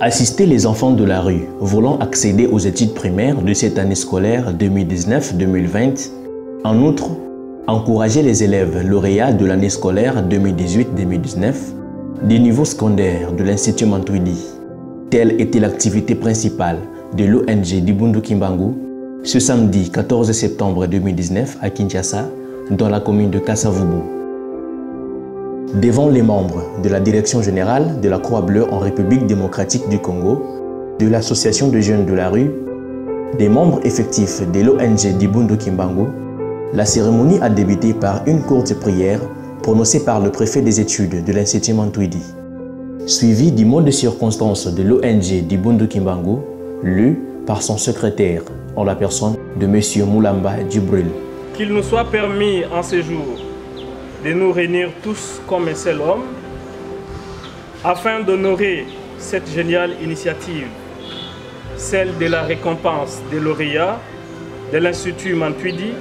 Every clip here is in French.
Assister les enfants de la rue voulant accéder aux études primaires de cette année scolaire 2019-2020. En outre, encourager les élèves lauréats de l'année scolaire 2018-2019 des niveaux secondaires de l'Institut Mantouidi. Telle était l'activité principale de l'ONG Dibundu Kimbangu ce samedi 14 septembre 2019 à Kinshasa, dans la commune de Kassavubu. Devant les membres de la Direction générale de la Croix-Bleue en République démocratique du Congo, de l'Association de jeunes de la rue, des membres effectifs de l'ONG Dibundu Kimbangu, la cérémonie a débuté par une courte prière prononcée par le préfet des études de l'Institut Mantouidi, suivi du mot de circonstance de l'ONG Dibundu Kimbangu, lu par son secrétaire en la personne de M. Moulamba Djibril. Qu'il nous soit permis en ce jour de nous réunir tous comme un seul homme afin d'honorer cette géniale initiative, celle de la récompense des lauréats de l'Institut Mantouidi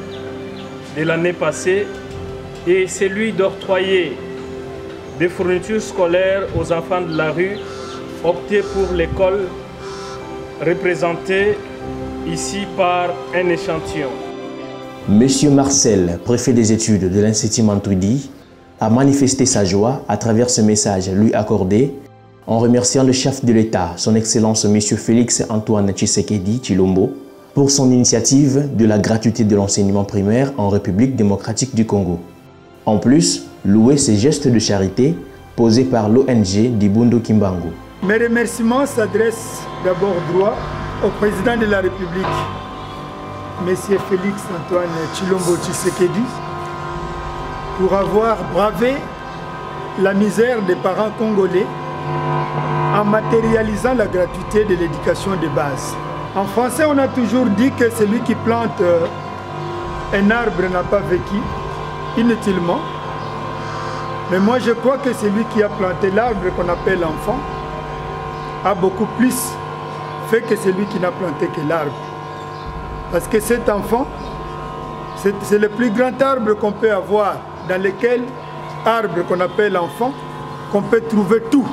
de l'année passée et celui d'octroyer des fournitures scolaires aux enfants de la rue optés pour l'école représentée ici par un échantillon. Monsieur Marcel, préfet des études de l'Institut Mantouidi, a manifesté sa joie à travers ce message lui accordé en remerciant le chef de l'État, son Excellence Monsieur Félix Antoine Tshisekedi Chilombo, pour son initiative de la gratuité de l'enseignement primaire en République démocratique du Congo. En plus, louer ces gestes de charité posés par l'ONG Dibundo Kimbangu. Mes remerciements s'adressent d'abord droit au président de la République, M. Félix Antoine Chilombo Tshisekedi, pour avoir bravé la misère des parents congolais en matérialisant la gratuité de l'éducation de base. En français, on a toujours dit que celui qui plante un arbre n'a pas vécu inutilement. Mais moi, je crois que celui qui a planté l'arbre qu'on appelle enfant a beaucoup plus fait que celui qui n'a planté que l'arbre. Parce que cet enfant, c'est le plus grand arbre qu'on peut avoir, dans lequel, arbre qu'on appelle enfant, qu'on peut trouver tout.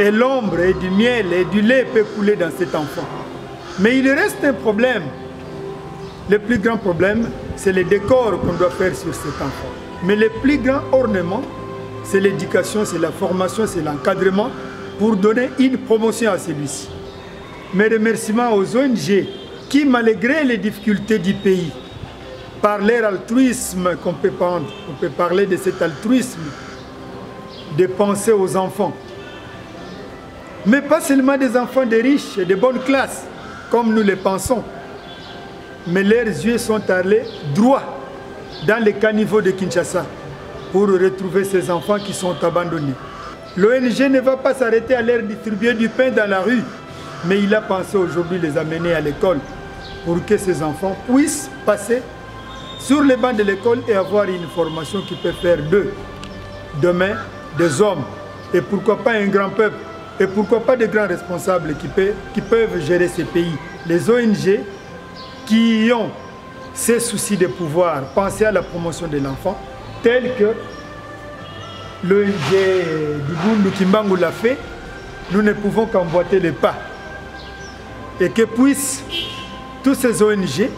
Et l'ombre et du miel et du lait peut couler dans cet enfant. Mais il reste un problème. Le plus grand problème, c'est le décor qu'on doit faire sur cet enfant. Mais le plus grand ornement, c'est l'éducation, c'est la formation, c'est l'encadrement pour donner une promotion à celui-ci. Mes remerciements aux ONG qui, malgré les difficultés du pays, par leur altruisme qu'on peut prendre, on peut parler de cet altruisme, de penser aux enfants. Mais pas seulement des enfants de riches et de bonnes classes, comme nous le pensons, mais leurs yeux sont allés droit dans les caniveaux de Kinshasa pour retrouver ces enfants qui sont abandonnés. L'ONG ne va pas s'arrêter à leur distribuer du pain dans la rue, mais il a pensé aujourd'hui les amener à l'école pour que ces enfants puissent passer sur les bancs de l'école et avoir une formation qui peut faire d'eux demain des hommes et pourquoi pas un grand peuple et pourquoi pas des grands responsables qui peuvent, qui peuvent gérer ces pays. Les ONG qui ont ces soucis de pouvoir, penser à la promotion de l'enfant, tel que l'ONG du Bundu Kimbangu l'a fait, nous ne pouvons qu'emboîter les pas. Et que puissent tous ces ONG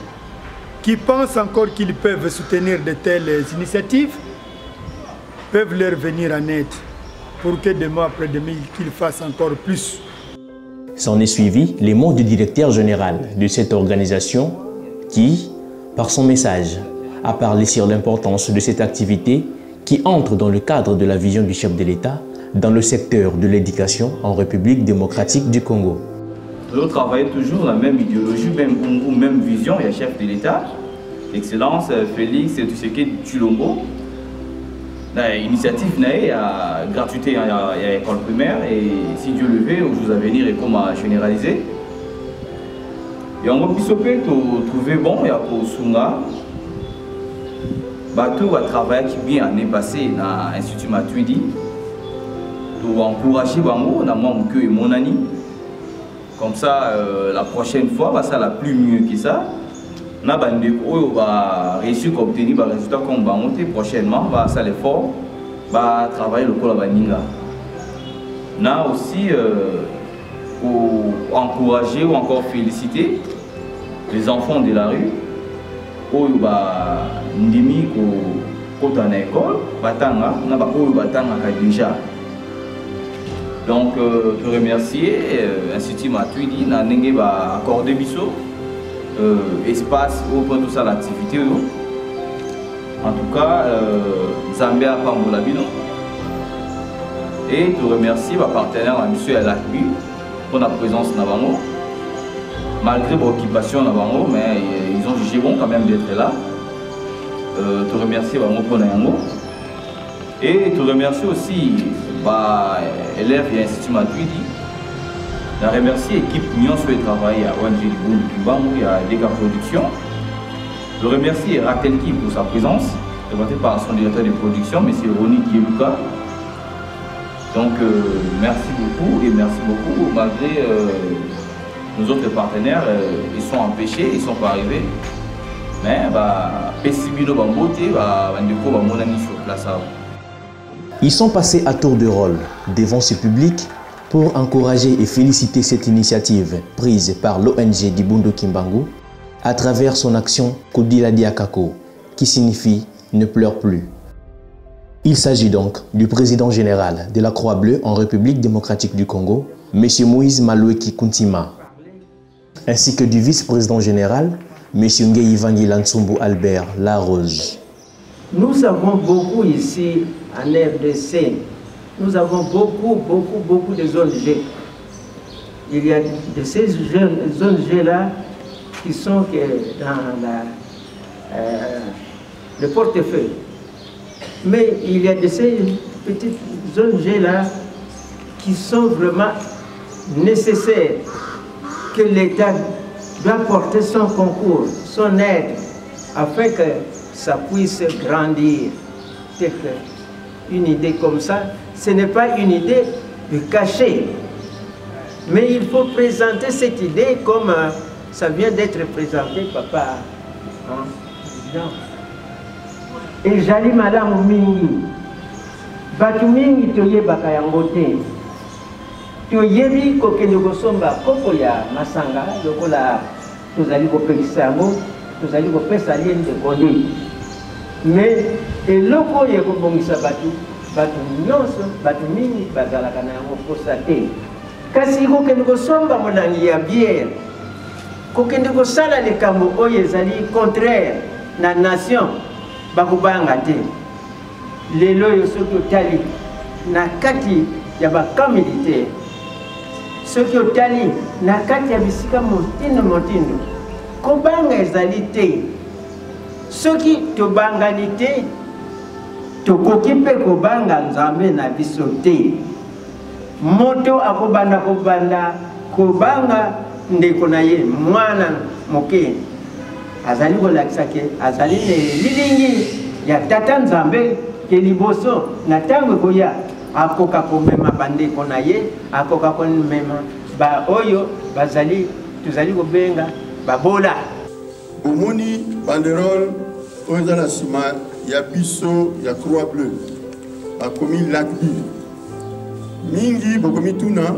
qui pensent encore qu'ils peuvent soutenir de telles initiatives, peuvent leur venir en aide pour que demain après demain, qu'ils fassent encore plus. S'en est suivi les mots du directeur général de cette organisation qui, par son message, a parlé sur l'importance de cette activité qui entre dans le cadre de la vision du chef de l'État dans le secteur de l'éducation en République démocratique du Congo. Nous travaillons toujours la même idéologie, même, ou même vision, il y a chef de l'État, Excellence Félix Tshisekedi Chulombo. L'initiative n'est à gratuité à l'école primaire et si Dieu le veut, aux jours à venir et comme à généraliser. Et on va trouver bon, il y a pour Sunga, bateau à travailler qui bien année passée dans l'Institut Matuidi pour encourager Bango, dans mon que mon ami, Comme ça, euh, la prochaine fois, bah, ça la plus mieux que ça. Na bandeko oyo va réussir à obtenir des résultats comme va monter prochainement, va ça l'effort, va travailler le col baninga. Na aussi euh, encourager ou encore féliciter les enfants de la rue oyo ba ndimi ko kota na école batanga na ba oyo batanga déjà. Donc euh, te remercier euh, institut Matuidi na ndenge ba accordé biso euh, espace pour tout ça l'activité en tout cas Zambia a pambola bino. Et te remercier ba partenaire à monsieur Alakbi pour la présence na bango malgré l'occupation bango mais ils ont jugé bon quand même d'être là euh, te remercier bango pour et te remercier aussi bah, élèves et institut Matuidi. Je remercie l'équipe Nyon sur le travail à ONG Liboun Kimbangu et à Dega Production. Je remercie Ratelki pour sa présence, présenté par son directeur de production, M. Ronnie Kieluka. Donc euh, merci beaucoup et merci beaucoup malgré euh, nos autres partenaires, euh, ils sont empêchés, ils ne sont pas arrivés. Mais bah. Ils sont passés à tour de rôle devant ce public pour encourager et féliciter cette initiative prise par l'ONG Dibundo Kimbangu à travers son action Kodila Diakako, qui signifie ne pleure plus. Il s'agit donc du président général de la Croix-Bleue en République démocratique du Congo, M. Moïse Maloueki Kuntima, ainsi que du vice-président général, M. Ngei Vangi Lansumbu Albert Larose. Nous avons beaucoup ici en RDC. Nous avons beaucoup, beaucoup, beaucoup de zones G. Il y a de ces zones G-là qui sont dans euh, le portefeuille. Mais il y a de ces petites zones G-là qui sont vraiment nécessaires, que l'État doit porter son concours, son aide, afin que ça puisse grandir. C'est une idée comme ça, ce n'est pas une idée de cacher. Mais il faut présenter cette idée comme euh, ça vient d'être présenté, papa. Hein? Et jali malamu mingi batu toyebi kokende kosomba kopo ya masanga lokola tozali kopekisa yango tozali kopesa ye ndeko nde. Mais eloko oyo ekobongisa bato bato nyonso bato mingi bazalaka na yango posa te. Kasi kokende kosomba molangi ya biere kokende kosala likambo oyo ezali contraire na nation bakobanga te. Lelo oyo soki otali na kati ya bakamp militaire soki otali na kati ya bisika motindo motindo kobanga ezali te. Soki tobangani te tokoki mpe kobanga nzambe na biso te. Moto akobanda kobanda kobanga ndeko na ye mwana moke. Azali kolakisa ke azali na lilingi ya tata nzambe ke liboso na ntango ekoya akoka komema bandeko na ye akoka komema baoyo bazali tozali kobenga babola omoni banderole oyo eza na nsima ya biso ya croix bleu bakomi lakbi. Mingi bokomi tuna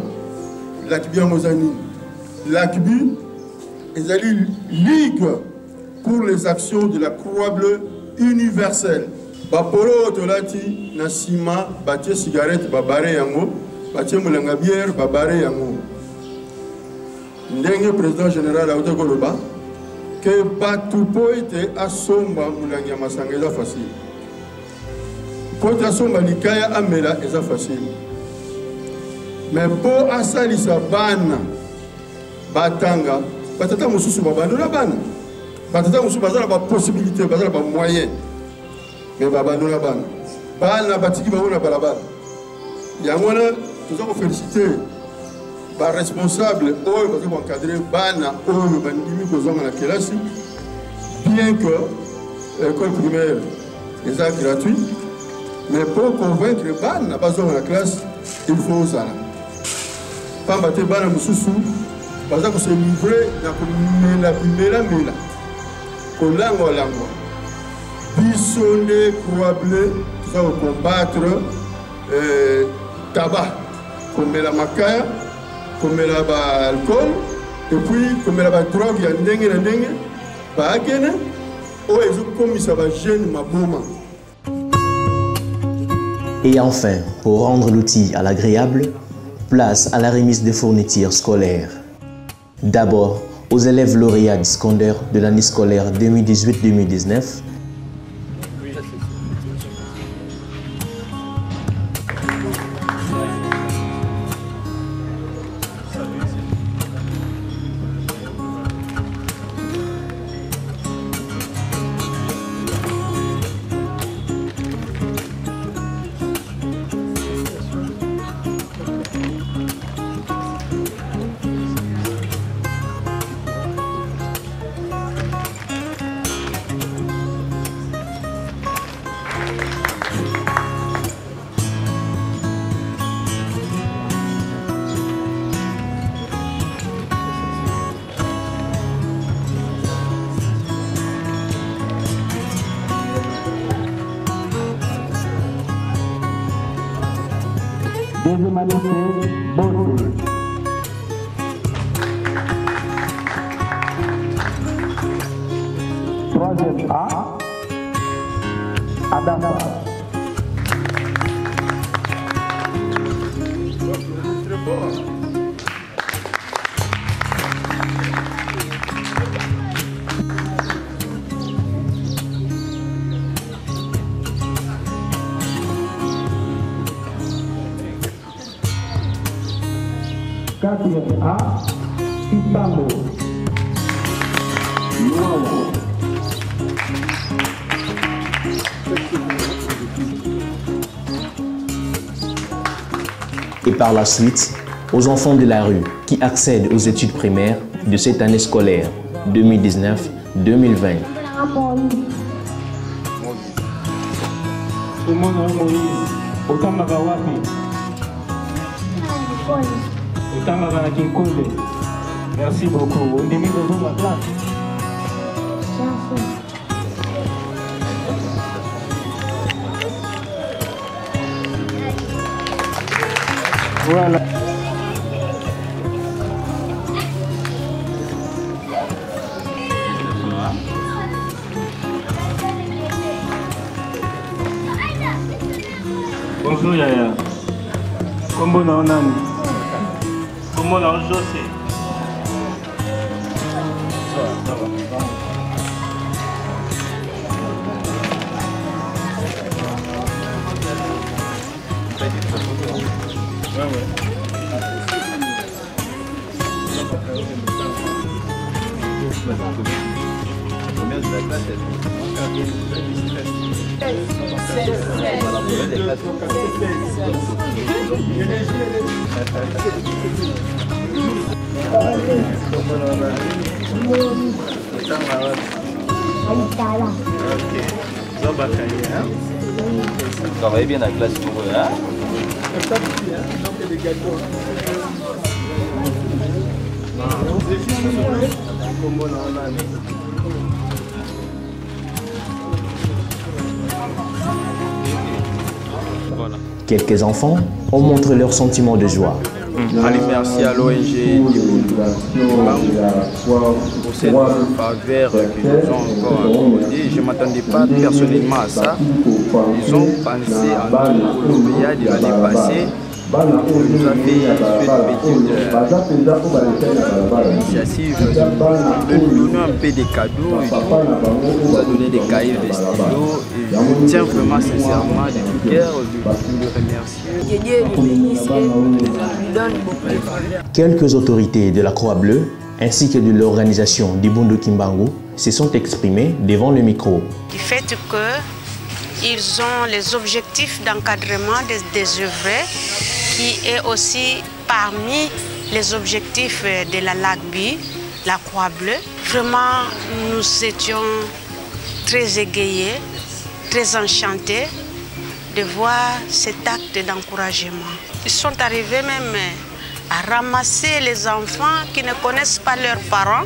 lakbi yango eza lakbi ezali ligue pour les actions de la croix bleue universelle. Bapolo oyo tolati na nsima batie cigarette babare yango. Batie molanga biere babare yango. Ndenge président général auti koloba ke bato mpo ete asomba molangi ya masanga eza facile. Mpo ete asomba likaya amela eza facile. Me mpo asalisa bana batanga batata mosusu babandona bana. Batata mosusu baza na baposibilité baza na bamoyen me babandona bana bana batiki bango na balabala. Yango wana toza kofélicité baresponsable oyo baza koencadre bana oyo bandimi kozonga na kelasi bien que école primaire eza gratuit mais pour convaincre bana bazonga na classe il faut ozala. Pamba te bana mosusu baza bleu toza kocombattre euh, tabac komela makaya komela baalcool epuis komela badrogue ya ndenge na ndenge oyo ezokomisa bajeune maboma Et enfin, pour rendre l'outil à l'agréable, place à la remise des fournitures scolaires. D'abord, aux élèves lauréats secondaire de l'année scolaire 2018-2019, Deuxième année, c'est Bote. Troisième A, Adama. A, Ipango. Et par la suite aux enfants de la rue qui accèdent aux études primaires de cette année scolaire 2019-2020. tanga kana kinkole merci beaucoup ondimi tozonga classe Voilà. Bonjour Yaya. Kombo na onani. Kombo na José. Travaillez bien la classe pour eux, hein Quelques enfants ont montré leur sentiment de joie. Allez, merci à l'ONG pour cette faveur qu'ils nous ont encore accordée. Je ne m'attendais pas personnellement à ça. Ils ont pensé à nous pour l'Oméa de l'année passée. De de cadeaux. Ils nous ont donné des cahiers, des stylos. Et je tiens vraiment sincèrement de tout cœur de remercier. De. Quelques autorités de la Croix-Bleue ainsi que de l'organisation Dibundo Kimbangu se sont exprimées devant le micro. du fait qu'ils ont les objectifs d'encadrement des, des œuvres qui est aussi parmi les objectifs de la LACBI, la Croix-Bleue. Vraiment, nous étions très égayés, très enchantés de voir cet acte d'encouragement. Ils sont arrivés même à ramasser les enfants qui ne connaissent pas leurs parents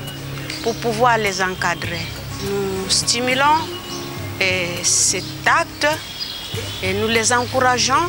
pour pouvoir les encadrer. Nous stimulons cet acte et nous les encourageons,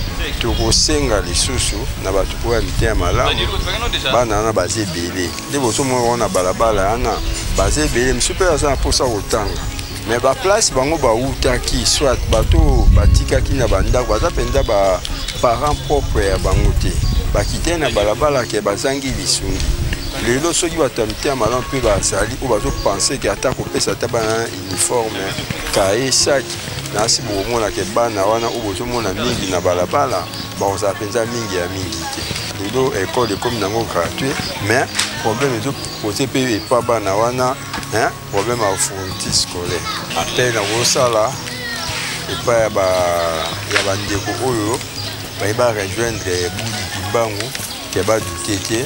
tokosenga lisusu na bato mpo ya mitema malamu bana wana baza ebele. Nde bozomona na balabala wana baza ebele. Mosu mpe baza na mposa kotanga. Me baplace bango bautaki soit bato batikaki na bandako. Baza mpenza baparent propre ya bango te. Bakite na balabala ke bazangi lisungi. Lelo soki bato ya mitema malamu mpe bazali oyo bazopense ke ata kopesa ata bana uniforme kaye saki nasi bokomonaka bana wana oyo bozomona mingi na balabala bakozala mpenza mingi ya mingi te. Lelo ekole ekomi nango gratuit mais problème ezopose mpe epa bana wana problème ya fourniture scolaire. Appel na kosala epai ya bandeko oyo baye barejoindre budi kimbangu ke badute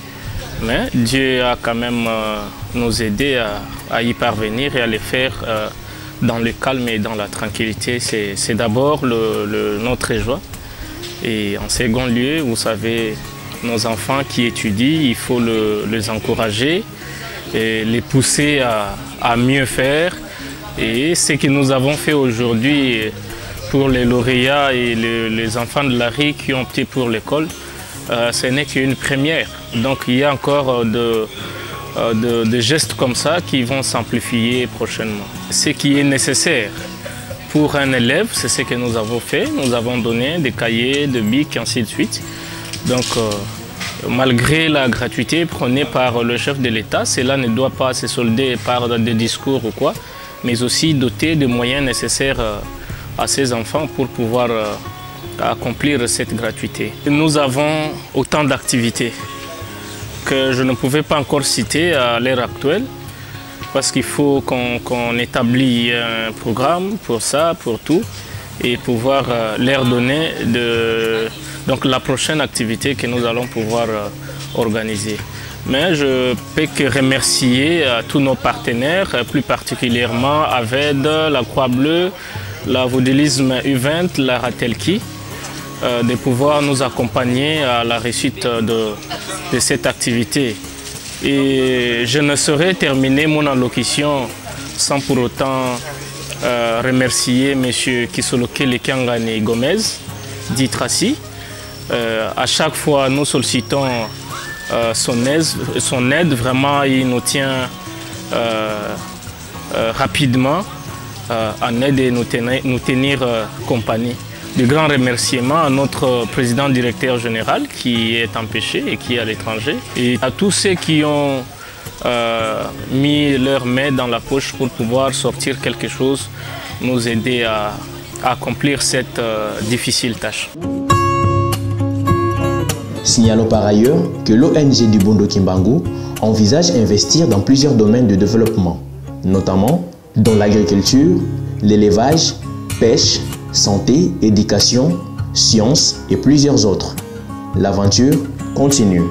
mais Dieu a quand même euh, nous aidé à, y parvenir et à le faire euh, dans le calme et dans la tranquillité. C'est d'abord notre joie. Et en second lieu, vous savez, nos enfants qui étudient, il faut le, les encourager et les pousser à, mieux faire. Et ce que nous avons fait aujourd'hui pour les lauréats et les, enfants de la rue qui ont opté pour l'école, ce n'est qu'une première. Donc il y a encore de, de, de, gestes comme ça qui vont s'amplifier prochainement. Ce qui est nécessaire pour un élève, c'est ce que nous avons fait. Nous avons donné des cahiers, des bics, ainsi de suite. Donc euh, malgré la gratuité prônée par le chef de l'État, cela ne doit pas se solder par des discours ou quoi, mais aussi doter de moyens nécessaires à ces enfants pour pouvoir accomplir cette gratuité. Nous avons autant d'activités que je ne pouvais pas encore citer à l'heure actuelle parce qu'il faut qu'on qu établisse un programme pour ça, pour tout et pouvoir leur donner donc la prochaine activité que nous allons pouvoir organiser. Mais je peux que remercier tous nos partenaires, plus particulièrement AVED, la Croix-Bleue, la Vaudélisme U20, la Ratelki, de pouvoir nous accompagner à la réussite de, cette activité. Et je ne saurais terminer mon allocution sans pour autant euh, remercier M. Kisoloke Lekangani Gomez, dit Tracy. Euh, à chaque fois, nous sollicitons euh, son, aide, son, aide, Vraiment, il nous tient rapidement en aide et nous tenir compagnie de grands remerciements à notre président directeur général qui est empêché et qui est à l'étranger et à tous ceux qui ont euh, mis leurs mains dans la poche pour pouvoir sortir quelque chose, nous aider à, à accomplir cette euh, difficile tâche. Signalons par ailleurs que l'ONG du Bondo Kimbangu envisage investir dans plusieurs domaines de développement, notamment dans l'agriculture, l'élevage, pêche, santé, éducation, sciences et plusieurs autres. L'aventure continue.